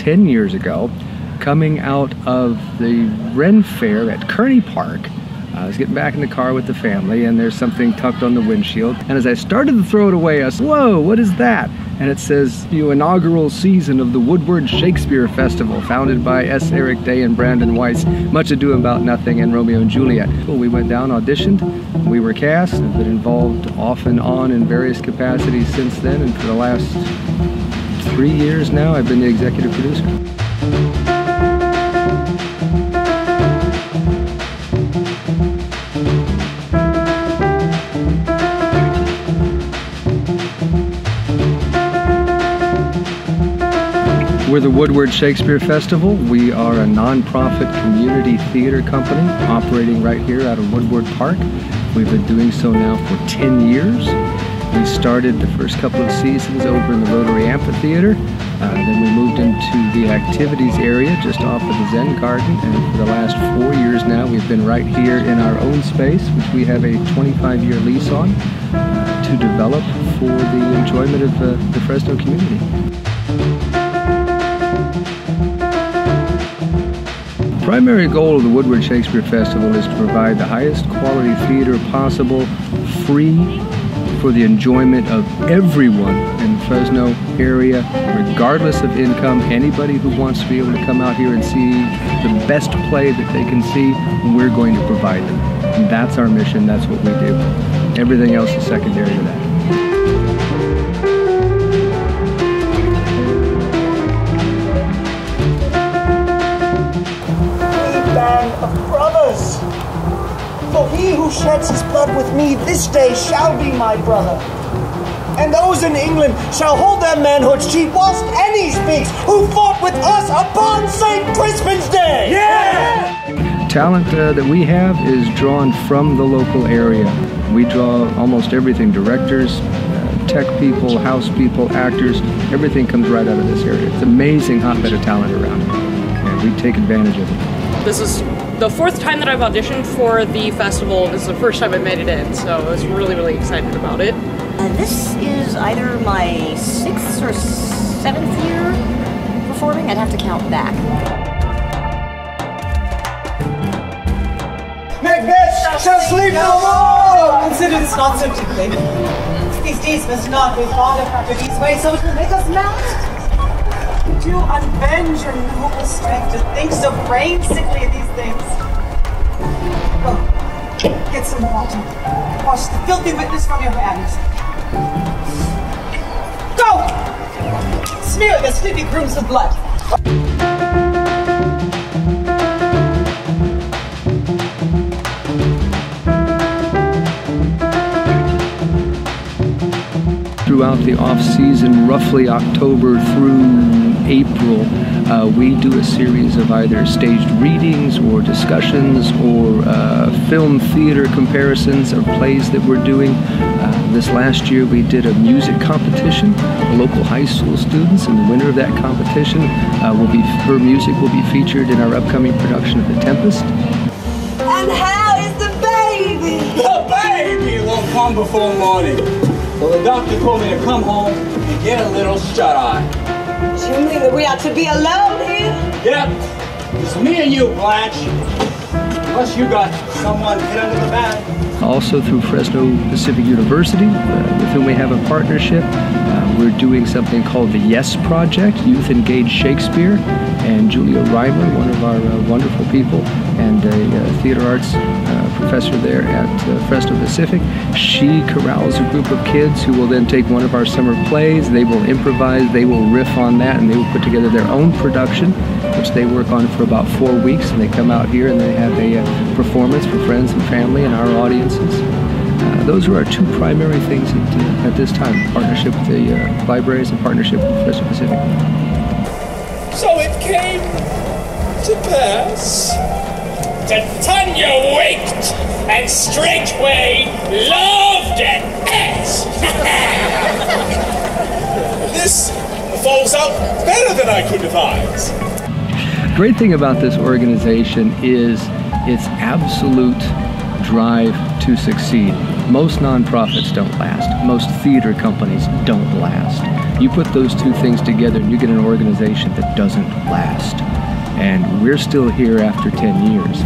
10 years ago, coming out of the Ren Fair at Kearney Park. I was getting back in the car with the family, and there's something tucked on the windshield. And as I started to throw it away, I said, Whoa, what is that? And it says, you inaugural season of the Woodward Shakespeare Festival, founded by S. Eric Day and Brandon Weiss. Much Ado About Nothing and Romeo and Juliet. Well, we went down, auditioned, we were cast, have been involved off and on in various capacities since then, and for the last three years now, I've been the executive producer. We're the Woodward Shakespeare Festival. We are a nonprofit community theater company operating right here out of Woodward Park. We've been doing so now for 10 years. We started the first couple of seasons over in the Rotary Amphitheater. Uh, then we moved into the activities area just off of the Zen Garden. And for the last four years now, we've been right here in our own space, which we have a 25 year lease on uh, to develop for the enjoyment of uh, the Fresno community. The primary goal of the Woodward Shakespeare Festival is to provide the highest quality theater possible, free for the enjoyment of everyone in the Fresno area, regardless of income. Anybody who wants to be able to come out here and see the best play that they can see, we're going to provide them. And that's our mission, that's what we do. Everything else is secondary to that. For he who sheds his blood with me this day shall be my brother. And those in England shall hold their manhoods cheap whilst any speaks who fought with us upon St. Crispin's Day. Yeah! Talent uh, that we have is drawn from the local area. We draw almost everything directors, uh, tech people, house people, actors, everything comes right out of this area. It's amazing hotbed of talent around here, and we take advantage of it. This is the fourth time that I've auditioned for the festival. This is the first time I made it in, so I was really, really excited about it. Uh, this is either my sixth or seventh year performing. I'd have to count back. Macbeth shall sleep no more! Consider this not so deeply. These deeds must not be thought of after these ways, so it will make us mad to unbend your noble strength to think so brain sickly of these things. Go, get some water. Wash the filthy witness from your hands. Go! Smear the sleepy grooms with blood. throughout the off season, roughly October through April, uh, we do a series of either staged readings or discussions or uh, film theater comparisons of plays that we're doing. Uh, this last year we did a music competition. Local high school students and the winner of that competition uh, will be her music will be featured in our upcoming production of The Tempest. And how is the baby? The baby will come before morning. Well, the doctor told me to come home and get a little shut-eye. You mean that we are to be alone here? Yep. It's me and you, Blanche. Unless you got someone hit under the bed. Also through Fresno Pacific University, uh, with whom we have a partnership. Uh, we're doing something called the Yes Project, Youth Engaged Shakespeare, and Julia Reimer, one of our uh, wonderful people, and a uh, theater arts uh, professor there at uh, Fresno Pacific. She corrals a group of kids who will then take one of our summer plays, they will improvise, they will riff on that, and they will put together their own production, which they work on for about four weeks, and they come out here and they have a uh, performance for friends and family and our audiences. Uh, those are our two primary things at, uh, at this time, partnership with the uh, libraries and partnership with Fresno Pacific. So it came to pass Titania waked, and straightway loved an ass. this falls out better than I could devise. Great thing about this organization is its absolute drive to succeed. Most nonprofits don't last. Most theater companies don't last. You put those two things together and you get an organization that doesn't last. And we're still here after 10 years.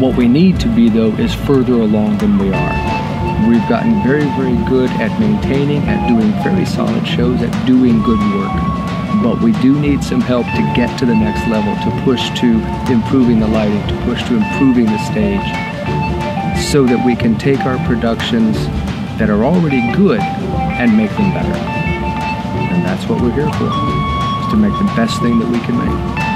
What we need to be, though, is further along than we are. We've gotten very, very good at maintaining, at doing very solid shows, at doing good work. But we do need some help to get to the next level, to push to improving the lighting, to push to improving the stage, so that we can take our productions that are already good and make them better. And that's what we're here for, is to make the best thing that we can make.